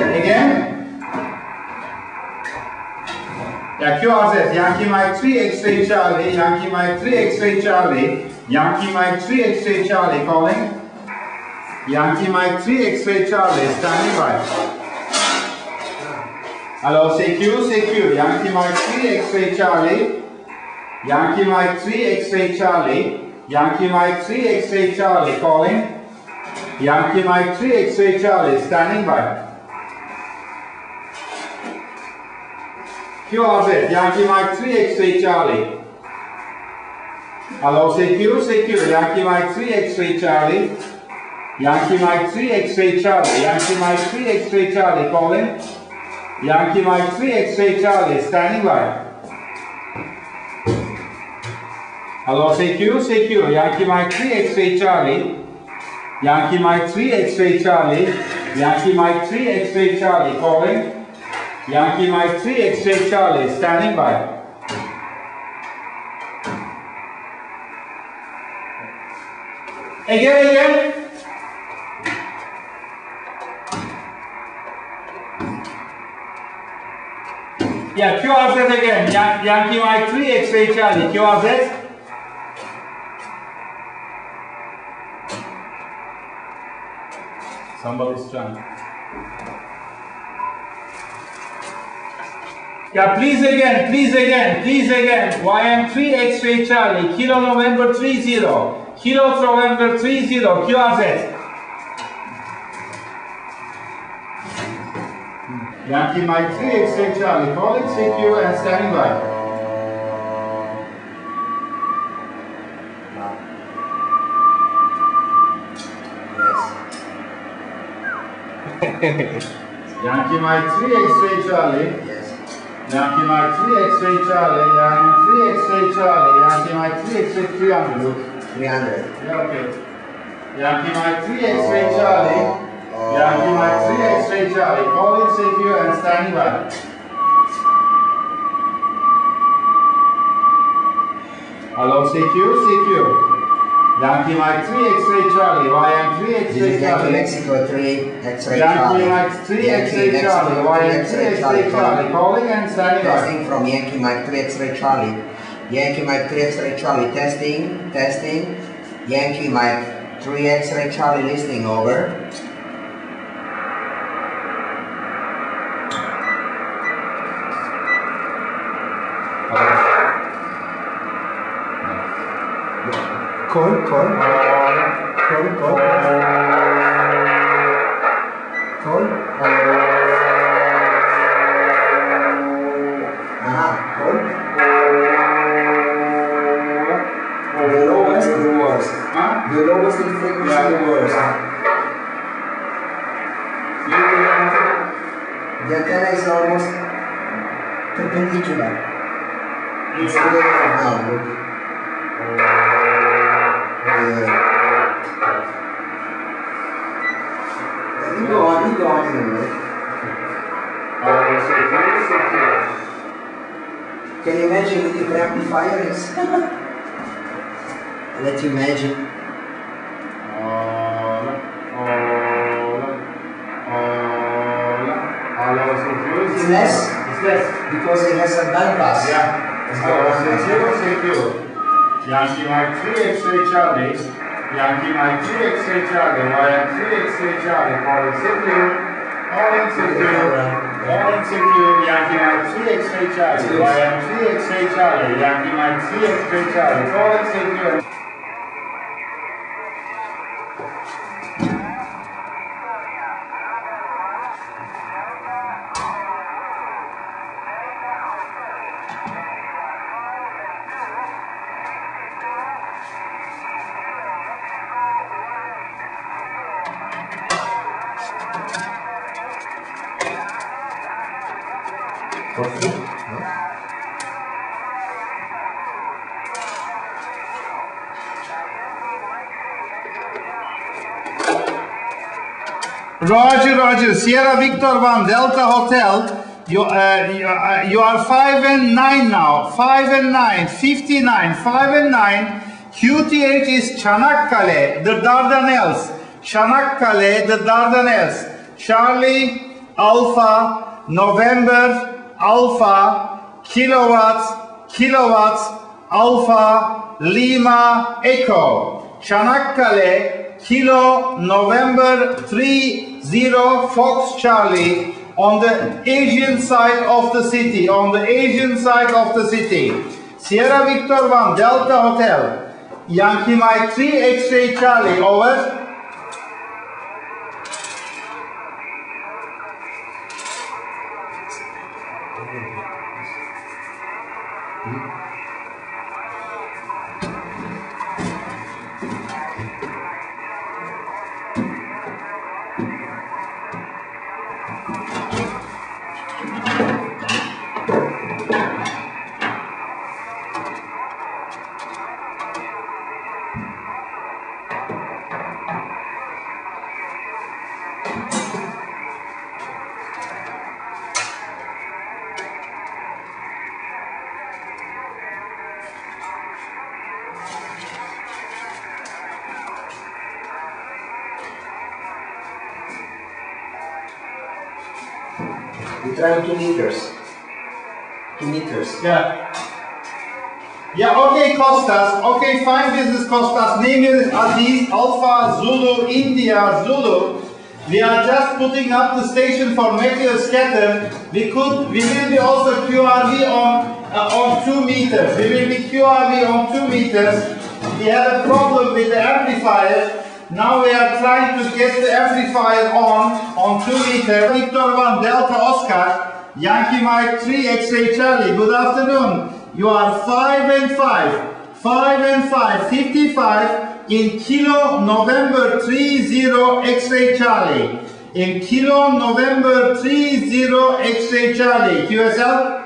Again. Yeah, QRZ, Yankee Mike 3 X-ray Charlie, Yankee Mike 3 X-ray Charlie, Yankee Mike 3 X-ray Charlie calling. Yankee Mike 3 X-ray Charlie, standing by. Hello, CQ, CQ, Yankee Mike 3 X-ray Charlie, Yankee Mike 3 X-ray Charlie, Yankee Mike 3 X-ray Charlie calling. Yankee Mike 3 X-ray Charlie, standing by. QRZ, Yankee Mike 3 X-ray Charlie. Hello, CQ, CQ, Yankee Mike 3 X-ray Charlie. Yankee Mike 3 X-ray Charlie, Yankee Mike 3 X-ray Charlie calling. Yankee Mike 3 X-ray Charlie, standing by. Hello, CQ, CQ, Yankee Mike 3 X-ray Charlie. Yankee Mike 3 X-ray Charlie. Yankee Mike 3 X-ray Charlie calling. Yankee Mike 3 X-ray Charlie, standing by. Again, again. Yeah, QRZ again. Yan- Yankee Mike 3 X-ray Charlie. QRZ. Somebody's trying. Yeah, please again, please again, please again. YM3 X-ray Charlie, Kilo November 30, Kilo November 30, QRZ. Yankee Mike 3 X-ray Charlie, calling CQ and standing by. Yes. Yankee Mike 3 X-ray Charlie. Yes. Yankee Mike 3 X-ray Charlie, Yankee 3 X-ray Charlie, Yankee Mike 3 X-ray 300 look. 300. Yeah, okay. Yankee Mike 3 X-ray Charlie, Oh. Yankee Mike 3 X-ray Charlie, calling CQ and standing by. Hello CQ, CQ. Yankee Mike 3 X-ray Charlie, YM 3 X-ray is Yankee Charlie. Mexico 3 X-ray Yankee Mike 3 X-ray Charlie, 3 YM 3 X-ray Charlie, calling. calling and standing by. Testing from Yankee Mike 3 X-ray Charlie. Yankee Mike 3 X-ray Charlie testing, testing. Yankee Mike 3 X-ray Charlie listening over. Call, call, call, call. Call. Aha, call. The lowest the worst. Huh? The lowest in frequency Yeah. the worst. The antenna is almost perpendicular. It's the way now. Look. Uh, you go on, you go on anyway. Can you imagine if the amplifier is? Let you imagine. It's less It's less. because it has a band pass. Yeah. It's Hello, got a band secure, pass. secure. Yankee Mike 3 X-ray Charlie. Yankee Mike 3 X-ray Charlie. YM 3 X-ray Charlie. Calling CQ. Calling CQ. Calling CQ. Yankee No? Roger, Roger. Sierra Victor 1 Delta Hotel. You, uh, you, uh, you are 5 and 9 now. 5 and 9. 59. 5 and 9. QTH is Çanakkale, the Dardanelles. Çanakkale, the Dardanelles. Charlie, Alpha, November, Alpha, kilowatts, kilowatts, Alpha, Lima, Echo. Çanakkale, Kilo, November 30, Fox, Charlie, on the Asian side of the city, on the Asian side of the city. Sierra Victor 1, Delta Hotel, Yankee Mike 3, X-Ray Charlie, over. うん。We try two meters. Two meters. Yeah. Yeah, okay, Costas. Okay, fine, this is Costas. Name is Aziz, Alpha, Zulu, India, Zulu. We are just putting up the station for meteor scatter. We could, we will be also QRV on, uh, on 2 meters. We will be QRV on 2 meters. We had a problem with the amplifier. Now we are trying to get the amplifier on, on 2 meters. Victor 1, Delta Oscar, Yankee Mike 3, X-Ray Charlie. Good afternoon. You are 5 and 5. 5 and 5, 55 in Kilo November 30 X-Ray Charlie. In Kilo November 30 X-Ray Charlie. QSL?